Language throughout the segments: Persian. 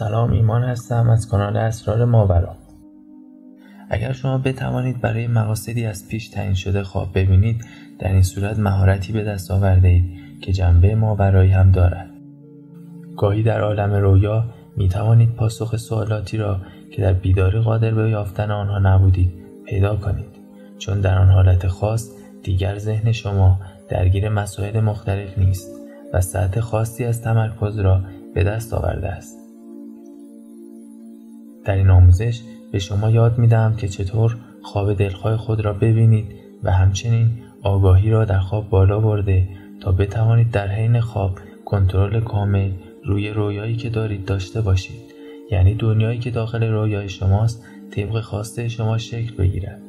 سلام ایمان هستم از کانال اسرار ماورا. اگر شما بتوانید برای مقاصدی از پیش تعیین شده خواب ببینید در این صورت مهارتی به دست آورده اید که جنبه ماورایی هم دارد. گاهی در عالم رویا می توانید پاسخ سوالاتی را که در بیداری قادر به یافتن آنها نبودید پیدا کنید چون در آن حالت خاص دیگر ذهن شما درگیر مسائل مختلف نیست و سطح خاصی از تمرکز را به دست آورده است. در این آموزش به شما یاد می‌دهم که چطور خواب دلخواه خود را ببینید و همچنین آگاهی را در خواب بالا برده تا بتوانید در حین خواب کنترل کامل روی رویایی که دارید داشته باشید. یعنی دنیایی که داخل رویای شماست طبق خواسته شما شکل بگیرد.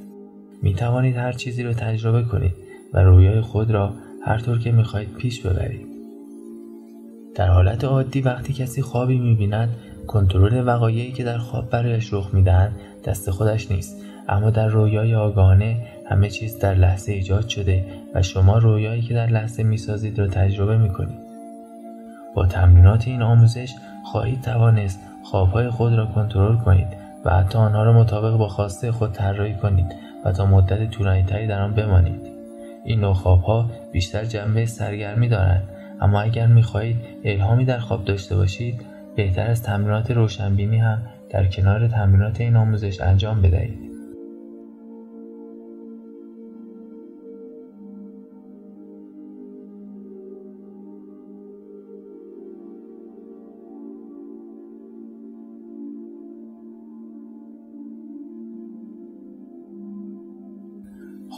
می توانید هر چیزی را تجربه کنید و رویای خود را هر طور که می خواهید پیش ببرید. در حالت عادی وقتی کسی خوابی می بیند کنترل وقایعی که در خواب برایش رخ می‌دهند دست خودش نیست. اما در رویای آگاهانه همه چیز در لحظه ایجاد شده و شما رویایی که در لحظه می‌سازید را تجربه می‌کنید. با تمرینات این آموزش خواهید توانست خوابهای خود را کنترل کنید و حتی آنها را مطابق با خواسته خود طراحی کنید و تا مدت طولانیتری در آن بمانید. این نوع خوابها بیشتر جنبه سرگرمی دارند. اما اگر می‌خواهید الهامی در خواب داشته باشید بهتر از تمرینات روشنبینی هم در کنار تمرینات این آموزش انجام بدهید.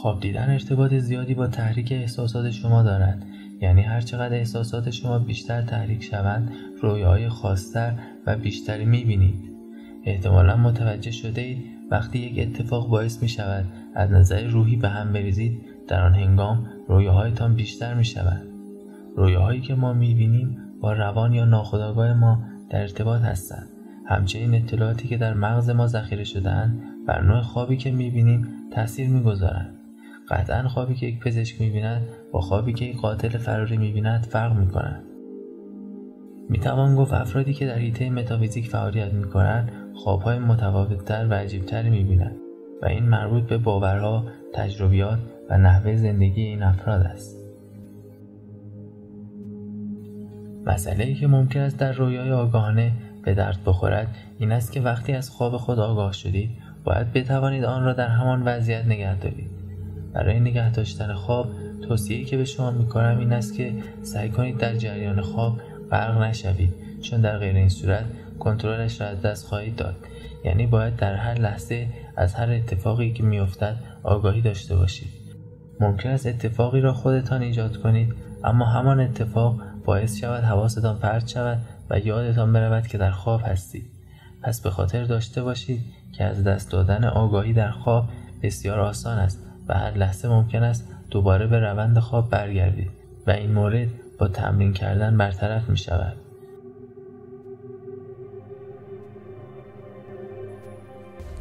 خواب دیدن ارتباط زیادی با تحریک احساسات شما دارد یعنی هر چقدر احساسات شما بیشتر تحریک شوند رویاهای خاصتر و بیشتری می‌بینید. احتمالا متوجه شده اید وقتی یک اتفاق باعث می شود از نظر روحی به هم بریزید در آن هنگام رویاهایتان بیشتر می شود رویاهایی که ما می بینیم با روان یا ناخودآگاه ما در ارتباط هستند. همچنین اطلاعاتی که در مغز ما ذخیره شدهاند بر نوع خوابی که می بینیم تاثیر می‌گذارند. قطعا خوابی که یک پزشک می‌بیند با خوابی که یک قاتل فراری می‌بیند فرق می‌کنند می‌توان گفت افرادی که در حیطه متافیزیک فعالیت می‌کنند خوابهای متفاوتتر و عجیبتری می‌بینند و این مربوط به باورها تجربیات و نحوه زندگی این افراد است. مسئله ای که ممکن است در رویای آگاهانه به درد بخورد این است که وقتی از خواب خود آگاه شدید باید بتوانید آن را در همان وضعیت نگه دارید. برای نگه داشتن خواب توصیه‌ای که به شما می‌کنم این است که سعی کنید در جریان خواب غرق نشوید. چون در غیر این صورت کنترلش را از دست خواهید داد. یعنی باید در هر لحظه از هر اتفاقی که میافتد آگاهی داشته باشید. ممکن است اتفاقی را خودتان ایجاد کنید اما همان اتفاق باعث شود حواستان پرت شود و یادتان برود که در خواب هستید. پس به خاطر داشته باشید که از دست دادن آگاهی در خواب بسیار آسان است و هر لحظه ممکن است دوباره به روند خواب برگردید. و این مورد با تمرین کردن برطرف می شود.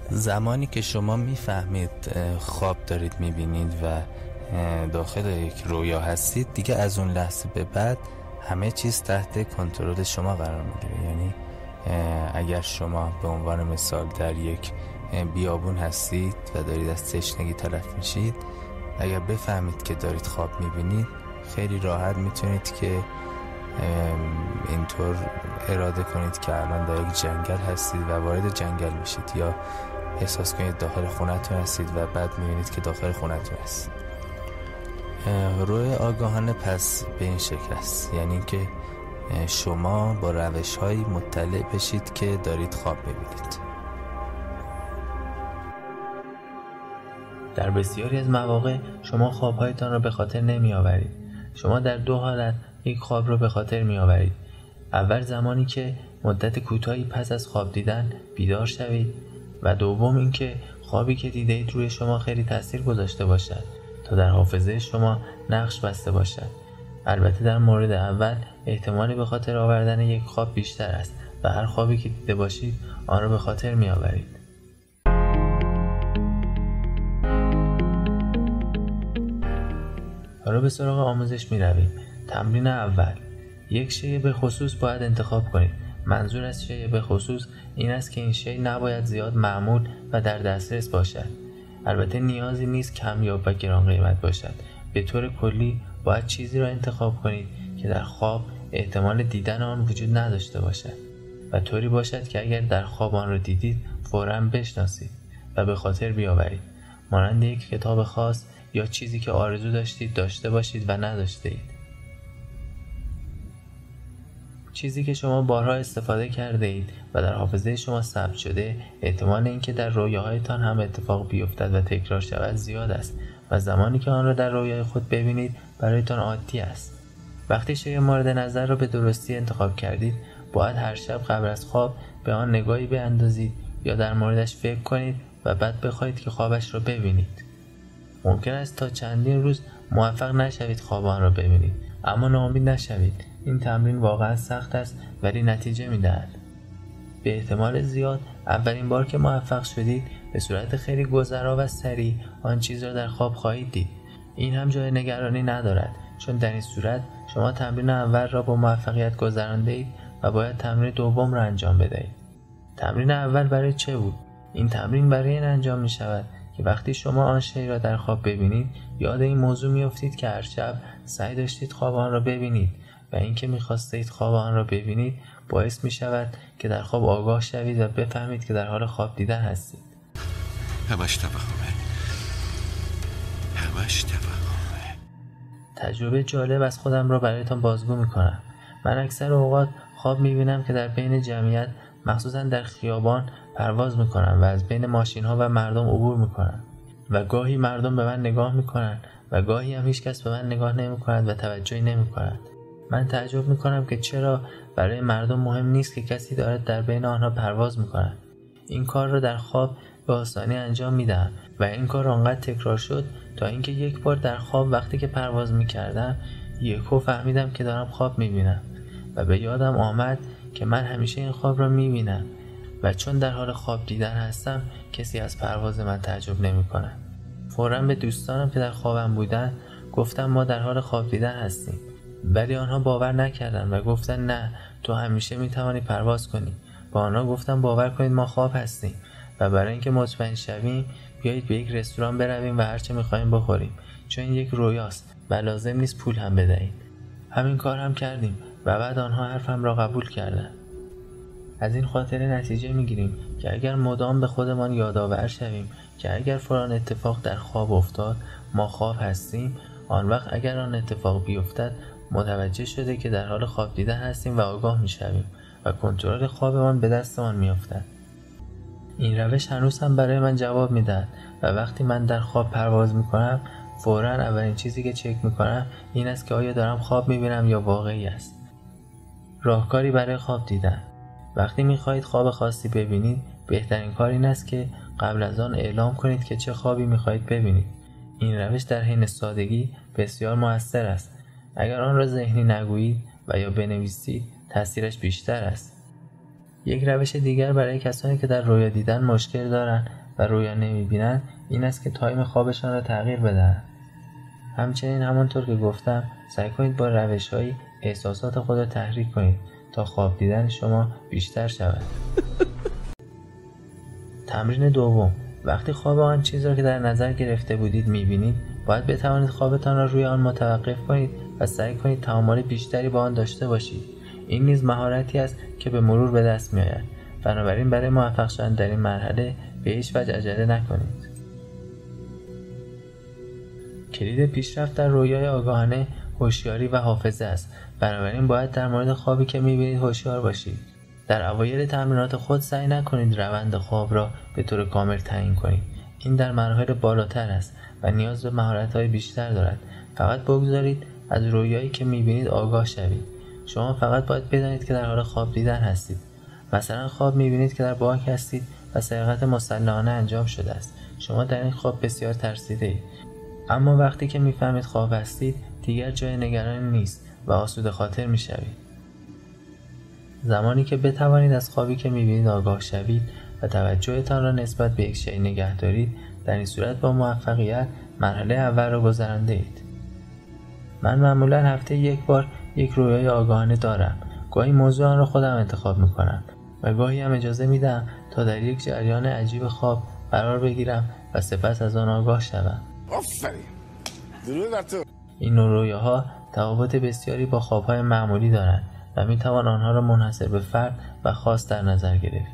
زمانی که شما می‌فهمید خواب دارید می‌بینید و داخل یک رویا هستید دیگه از اون لحظه به بعد همه چیز تحت کنترل شما قرار می‌گیره یعنی اگر شما به عنوان مثال در یک بیابون هستید و دارید از تشنگی تلف میشید اگر بفهمید که دارید خواب می‌بینید خیلی راحت می‌تونید که اینطور اراده کنید که الان در یک جنگل هستید و وارد جنگل میشید یا احساس کنید داخل خونتون هستید و بعد می‌بینید که داخل خونتون هست روی آگاهانه پس به این شکل است. یعنی که شما با روش هایی مطلع بشید که دارید خواب ببینید در بسیاری از مواقع شما خوابهایتان را به خاطر نمی آورید. شما در دو حالت یک خواب را به خاطر می آورید. اول زمانی که مدت کوتاهی پس از خواب دیدن بیدار شوید و دوم اینکه خوابی که دیدید روی شما خیلی تاثیر گذاشته باشد تا در حافظه شما نقش بسته باشد البته در مورد اول احتمالی به خاطر آوردن یک خواب بیشتر است و هر خوابی که دیده باشید آن را به خاطر می آورید. حالا به سراغ آموزش می رویم. تمرین اول. یک شی به خصوص باید انتخاب کنید. منظور از شی به خصوص این است که این شی نباید زیاد معمول و در دسترس باشد. البته نیازی نیست کمیاب و گران قیمت باشد. به طور کلی باید چیزی را انتخاب کنید که در خواب احتمال دیدن آن وجود نداشته باشد. و طوری باشد که اگر در خواب آن را دیدید فورا بشناسید و به خاطر بیاورید. مانند یک کتاب خاص یا چیزی که آرزو داشتید داشته باشید و نداشته اید. چیزی که شما بارها استفاده کرده اید و در حافظه شما ثبت شده احتمال اینکه در رویاهایتان هم اتفاق بیفتد و تکرار شود زیاد است و زمانی که آن را در رویای خود ببینید برایتان عادی است. وقتی شی مورد نظر را به درستی انتخاب کردید باید هر شب قبل از خواب به آن نگاهی بیاندازید یا در موردش فکر کنید و بعد بخواهید که خوابش را ببینید. ممکن است تا چندین روز موفق نشوید خواب آن را ببینید اما ناامید نشوید. این تمرین واقعا سخت است ولی نتیجه می‌دهد. به احتمال زیاد اولین بار که موفق شدید به صورت خیلی گذرا و سریع آن چیز را در خواب خواهید دید. این هم جای نگرانی ندارد چون در این صورت شما تمرین اول را با موفقیت گذرانده اید و باید تمرین دوم را انجام بدهید. تمرین اول برای چه بود؟ این تمرین برای این انجام می شود که وقتی شما آن شی را در خواب ببینید یاد این موضوع میافتید که هر شب سعی داشتید خواب آن را ببینید و اینکه می‌خواستید خواب آن را ببینید باعث می شود که در خواب آگاه شوید و بفهمید که در حال خواب دیدن هستید. همش توهمه. همش توهمه. تجربه جالب از خودم را برایتان بازگو می کنم من اکثر اوقات خواب می بینم که در بین جمعیت مخصوصا در خیابان پرواز می کنم و از بین ماشین ها و مردم عبور می کنم و گاهی مردم به من نگاه می کنند و گاهی هم هیچ کس به من نگاه نمی کند و توجهی نمی کند من تعجب می کنم که چرا برای مردم مهم نیست که کسی دارد در بین آنها پرواز می کند. این کار را در خواب به آسانی انجام می دهم و این کار آنقدر تکرار شد تا اینکه یک بار در خواب وقتی که پرواز می کردم یکو فهمیدم که دارم خواب می بینم و به یادم آمد که من همیشه این خواب را می بینم و چون در حال خواب دیدن هستم کسی از پرواز من تعجب نمی کند. فورا به دوستانم که در خوابم بودن گفتم ما در حال خواب دیدن هستیم. ولی آنها باور نکردند و گفتن نه تو همیشه می توانی پرواز کنی. با آنها گفتم باور کنید ما خواب هستیم و برای اینکه مطمئن شویم بیایید به یک رستوران برویم و هرچه می‌خواهیم بخوریم. چون این یک رویاست و لازم نیست پول هم بدهید. همین کار هم کردیم. و بعد آنها حرفم را قبول کردند. از این خاطر نتیجه می‌گیریم که اگر مدام به خودمان یادآور شویم که اگر فلان اتفاق در خواب افتاد ما خواب هستیم آن وقت اگر آن اتفاق بیفتد متوجه شده که در حال خواب دیدن هستیم و آگاه می‌شویم و کنترل خوابمان به دستمان میافتد. این روش هنوز هم برای من جواب می‌دهد و وقتی من در خواب پرواز می‌کنم فورا اولین چیزی که چک می‌کنم این است که آیا دارم خواب می‌بینم یا واقعی است. راهکاری برای خواب دیدن. وقتی می‌خواهید خواب خاصی ببینید بهترین کار این است که قبل از آن اعلام کنید که چه خوابی می‌خواهید ببینید. این روش در حین سادگی بسیار موثر است. اگر آن را ذهنی نگویید و یا بنویسید تاثیرش بیشتر است. یک روش دیگر برای کسانی که در رویا دیدن مشکل دارند و رویا نمی‌بینند این است که تایم خوابشان را تغییر بدهند. همچنین همانطور که گفتم سعی کنید با روشهایی احساسات خود را تحریک کنید تا خواب دیدن شما بیشتر شود. تمرین دوم. وقتی خواب آن چیز را که در نظر گرفته بودید می‌بینید باید بتوانید خوابتان را روی آن متوقف کنید و سعی کنید تعامل بیشتری با آن داشته باشید. این نیز مهارتی است که به مرور به دست میآید. بنابراین برای موفق شدن در این مرحله به هیچ وجه عجله نکنید. کلید پیشرفت در رویای آگاهانه هوشیاری و حافظه است. بنابراین باید در مورد خوابی که می‌بینید هوشیار باشید. در اوایل تمرینات خود سعی نکنید روند خواب را به طور کامل تعیین کنید. این در مراحل بالاتر است و نیاز به مهارت‌های بیشتر دارد. فقط بگذارید از رویایی که می‌بینید آگاه شوید. شما فقط باید بدانید که در حال خواب دیدن هستید. مثلا خواب می‌بینید که در بانک هستید و سرقت مسلحانه انجام شده است. شما در این خواب بسیار ترسیده اید. اما وقتی که می‌فهمید خواب هستید دیگر جای نگرانی نیست و آسوده خاطر می‌شوید. زمانی که بتوانید از خوابی که می‌بینید آگاه شوید و توجهتان را نسبت به یک شی نگه دارید در این صورت با موفقیت مرحله اول را گذرانده اید. من معمولا هفته یک بار یک رویای آگاهانه دارم. گاهی موضوع آن را خودم انتخاب می‌کنم و گاهی هم اجازه میدم تا در یک جریان عجیب خواب قرار بگیرم و سپس از آن آگاه شوم. این نوع رویاها تفاوت بسیاری با خوابهای معمولی دارند و می توان آنها را منحصر به فرد و خاص در نظر گرفت.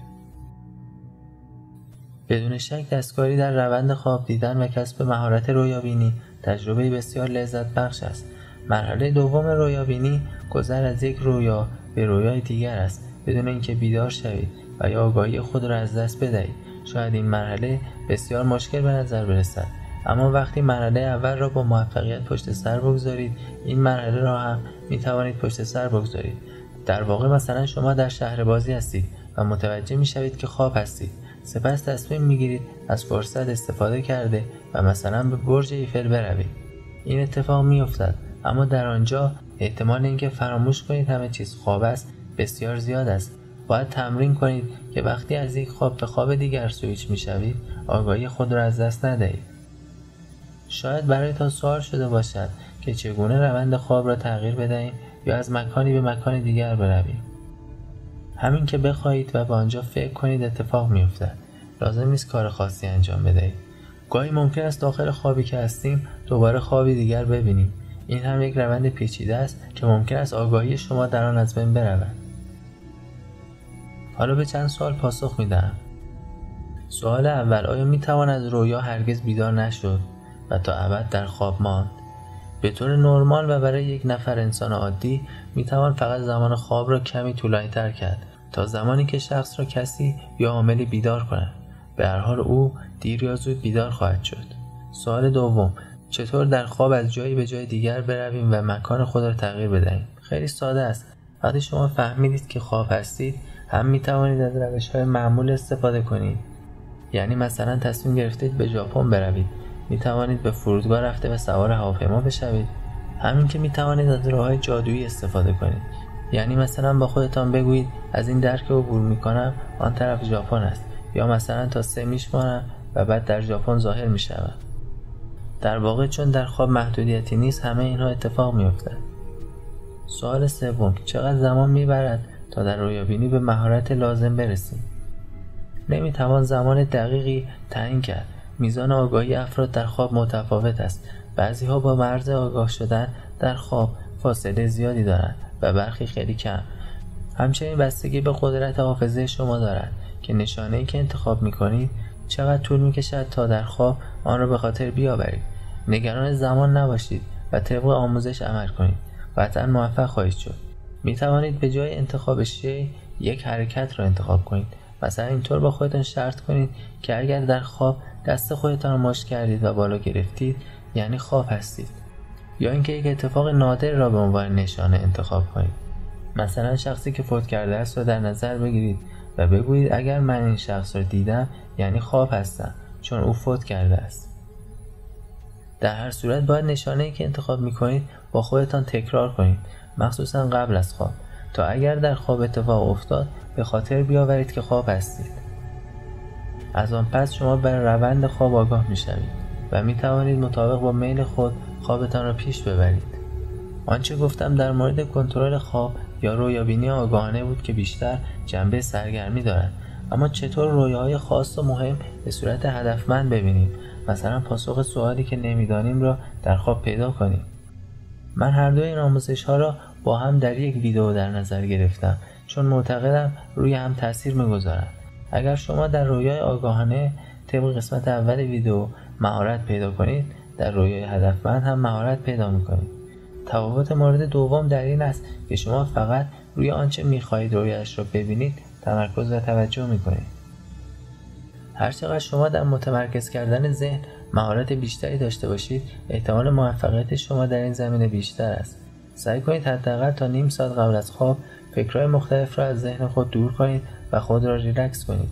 بدون شک دستکاری در روند خواب دیدن و کسب مهارت رویابینی تجربه بسیار لذت بخش است. مرحله دوم رویابینی گذر از یک رویا به رویای دیگر است بدون اینکه بیدار شوید و یا آگاهی خود را از دست بدهید. شاید این مرحله بسیار مشکل به نظر برسد اما وقتی مرحله اول را با موفقیت پشت سر بگذارید این مرحله را هم می توانید پشت سر بگذارید. در واقع مثلا شما در شهر بازی هستید و متوجه می شوید که خواب هستید. سپس تصمیم می گیرید از فرصت استفاده کرده و مثلا به برج ایفل بروید. این اتفاق می افتد اما در آنجا احتمال اینکه فراموش کنید همه چیز خواب است بسیار زیاد است. باید تمرین کنید که وقتی از یک خواب به خواب دیگر سویچ می شوید آگاهی خود را از دست ندهید. شاید برایتان سوال شده باشد که چگونه روند خواب را تغییر بدهیم یا از مکانی به مکان دیگر برویم. همین که بخواهید و به آنجا فکر کنید اتفاق میافتد. لازم نیست کار خاصی انجام بدهید. گاهی ممکن است داخل خوابی که هستیم دوباره خوابی دیگر ببینیم. این هم یک روند پیچیده است که ممکن است آگاهی شما در آن از بین برود. حالا به چند سوال پاسخ می‌دهم. سوال اول آیا می توان از رویا هرگز بیدار نشد؟ و تا ابد در خواب ماند. به طور نرمال و برای یک نفر انسان عادی می توان فقط زمان خواب را کمی طولانی تر کرد تا زمانی که شخص را کسی یا عاملی بیدار کند. به هر حال او دیر یا زود بیدار خواهد شد. سوال دوم چطور در خواب از جایی به جای دیگر برویم و مکان خود را تغییر بدهیم؟ خیلی ساده است. وقتی شما فهمیدید که خواب هستید هم می توانید از روش های معمول استفاده کنید. یعنی مثلا تصمیم گرفتید به ژاپن بروید. می توانید به فرودگاه رفته و سوار هواپیما بشوید. همین که می توانید از راه جادویی استفاده کنید. یعنی مثلا با خودتان بگویید از این درک عبور می کنم آن طرف ژاپن است. یا مثلا تا سه میشمارم و بعد در ژاپن ظاهر می شود در واقع چون در خواب محدودیتی نیست همه اینها اتفاق می افتد. سوال سوم چقدر زمان می‌برد تا در رویابینی به مهارت لازم برسیم؟ نمی‌توان زمان دقیقی تعیین کرد. میزان آگاهی افراد در خواب متفاوت است. بعضی ها با مرز آگاه شدن در خواب فاصله زیادی دارند و برخی خیلی کم. همچنین بستگی به قدرت حافظه شما دارد که نشانه ای که انتخاب می کنید چقدر طول می کشد تا در خواب آن را به خاطر بیاورید. نگران زمان نباشید و طبق آموزش عمل کنید. قطعا موفق خواهید شد. می توانید به جای انتخاب شی یک حرکت را انتخاب کنید. مثلا اینطور با خودتان شرط کنید که اگر در خواب دست خودتان را مشت کردید و بالا گرفتید یعنی خواب هستید. یا اینکه یک اتفاق نادر را به عنوان نشانه انتخاب کنید. مثلا شخصی که فوت کرده است را در نظر بگیرید و بگویید اگر من این شخص را دیدم یعنی خواب هستم چون او فوت کرده است. در هر صورت باید نشانه که انتخاب می کنید با خودتان تکرار کنید مخصوصا قبل از خواب. تا اگر در خواب اتفاق افتاد به خاطر بیاورید که خواب هستید. از آن پس شما بر روند خواب آگاه می شوید و می توانید مطابق با میل خود خوابتان را پیش ببرید. آنچه گفتم در مورد کنترل خواب یا رویابینی آگاهانه بود که بیشتر جنبه سرگرمی دارد. اما چطور رویاهای خاص و مهم به صورت هدفمند ببینیم؟ مثلا پاسخ سوالی که نمی‌دانیم را در خواب پیدا کنیم. من هر دو این آموزش ها را با هم در یک ویدیو در نظر گرفتم چون معتقدم روی هم تاثیر می‌گذارند اگر شما در رویای آگاهانه طبق قسمت اول ویدیو مهارت پیدا کنید در رویای هدفمند هم مهارت پیدا می‌کنید. تفاوت مورد دوم در این است که شما فقط روی آنچه می‌خواهید رویش را ببینید تمرکز و توجه می‌کنید. هرچقدر شما در متمرکز کردن ذهن مهارت بیشتری داشته باشید احتمال موفقیت شما در این زمینه بیشتر است. سعی کنید حداقل تا نیم ساعت قبل از خواب فکرهای مختلف را از ذهن خود دور کنید و خود را ریلکس کنید.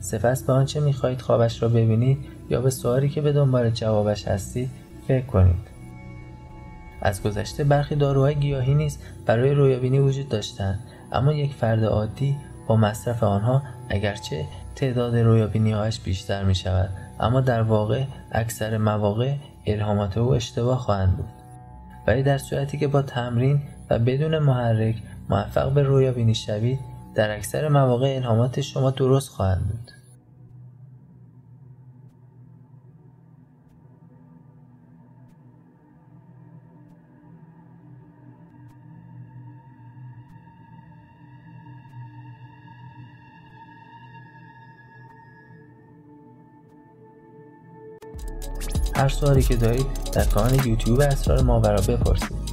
سپس به آنچه می‌خواهید خوابش را ببینید یا به سوالی که به دنبال جوابش هستید فکر کنید. از گذشته برخی داروهای گیاهی نیز برای رویابینی وجود داشتند اما یک فرد عادی با مصرف آنها اگرچه تعداد رویابینیهایش بیشتر می شود اما در واقع اکثر مواقع الهامات او اشتباه خواهند بود. ولی در صورتی که با تمرین و بدون محرک موفق به رویا بینی شوید در اکثر مواقع الهامات شما درست خواهند بود. هر سوالی که دارید در کانال یوتیوب اسرار ماورا بپرسید.